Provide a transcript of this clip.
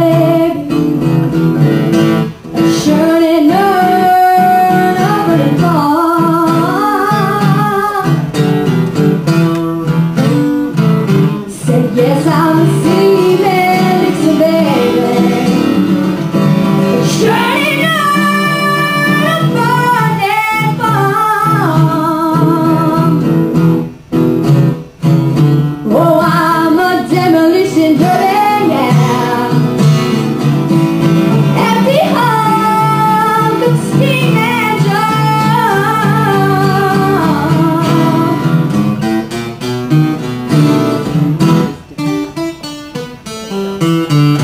baby. Mm-hmm.